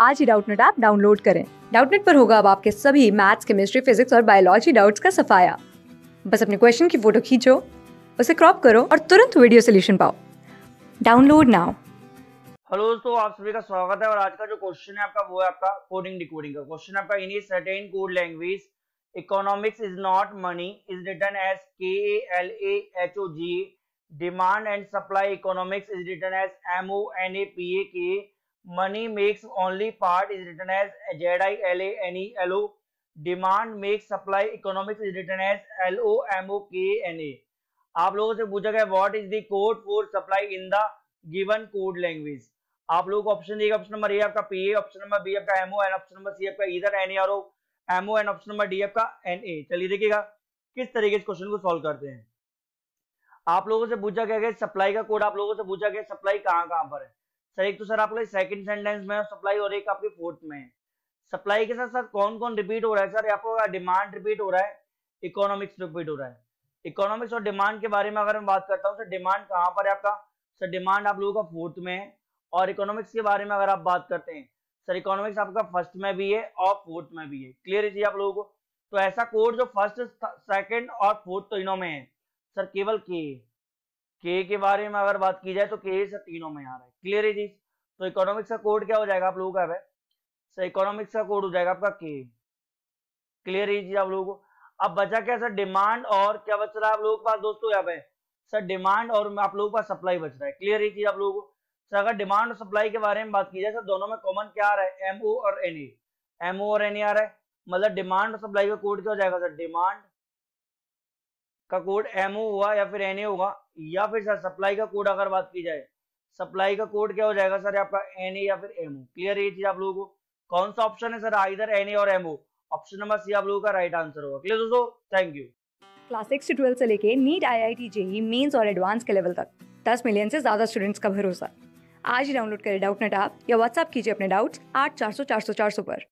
आज ही Doubtnut app download करें। डाउटनेट पर होगा अब आपके सभी मैथ्स, केमिस्ट्री, फिजिक्स और बायोलॉजी डाउट्स का सफाया। बस अपने क्वेश्चन की फ़ोटो खींचो, उसे क्रॉप करो और तुरंत वीडियो सोल्यूशन पाओ। Download now. हेलो दोस्तों, आप सभी का स्वागत है और आज का जो क्वेश्चन है आपका, वो है आपका कोडिंग डिकोडिंग का। क्वेश्चन आपका in a certain code language economics is not money is written as K L A H O G demand and supply economics is written as M O N A P A K money makes only part is written as z i l a n e l o. Demand makes supply, economics is written as l o m o k n a. आप लोगों से पूछा गया what is the code for supply in the given code language आप लोगों को option दिएगा option number A आपका P A option number B आपका M O N option number C आपका इधर N R O M O N option number D आपका N A चलिए देखिएगा, किस तरीके से क्वेश्चन को सॉल्व करते हैं। आप लोगों से पूछा गया सप्लाई का कोड आप लोगों से पूछा गया सप्लाई कहाँ कहाँ पर है। सर, एक तो सर आपका सेकंड सेंटेंस में सप्लाई और एक आपकी फोर्थ में सप्लाई के साथ साथ कौन कौन रिपीट हो रहा है? सर आपको डिमांड रिपीट हो रहा है? इकोनॉमिक्स रिपीट हो रहा है। इकोनॉमिक्स और डिमांड के बारे में अगर मैं बात करता हूँ, सर डिमांड कहाँ पर है आपका? सर डिमांड आप लोगों का फोर्थ में है। और इकोनॉमिक्स के बारे में अगर आप बात करते हैं, सर इकोनॉमिक्स आपका फ़र्स्ट में भी है और फोर्थ में भी है। क्लियर है जी आप लोगों को? तो ऐसा कोर्स जो फ़र्स्ट सेकंड और फोर्थ तीनों में है, सर, केवल के के के बारे में अगर बात की जाए तो के से तीनों में आ रहा है। क्लियर है जी? तो इकोनॉमिक्स का कोड क्या हो जाएगा आप लोगों का सर इकोनॉमिक्स का कोड हो जाएगा आपका के क्लियर है जी आप लोगों को? अब बचा क्या सर? डिमांड और क्या बच रहा है आप लोगों के पास दोस्तों यहाँ पे? सर डिमांड और आप लोगों के सप्लाई बच रहा है। क्लियर है जी आप लोगों को? सर अगर डिमांड और सप्लाई के बारे में बात की जाए, सर, दोनों में कॉमन क्या आ रहा है? एमओ और एन एमओ और एन आ रहा है। मतलब डिमांड और सप्लाई का कोड क्या हो जाएगा, सर? डिमांड का कोड एमओ हुआ या फिर एनए होगा। या फिर सर सप्लाई का कोड अगर बात की जाए सप्लाई का कोड क्या हो जाएगा सर, आपका एनए या फिर एमओ क्लियर ये चीज़ आप लोगों को? कौन सा ऑप्शन है सर इधर एनए और एमओ ऑप्शन नंबर सी आप लोगों का राइट आंसर होगा. क्लियर दोस्तों? थैंक यू क्लास सिक्स से ट्वेल्थ से लेके NEET I I T JEE mains और एडवांस के लेवल तक. दस मिलियन से ज़्यादा स्टूडेंट्स का भरोसा. आज ही डाउनलोड करें डाउट नेट आप या व्हाट्सअप कीजिए अपने डाउट्स आठ चार सौ चार सौ चार सौ पर.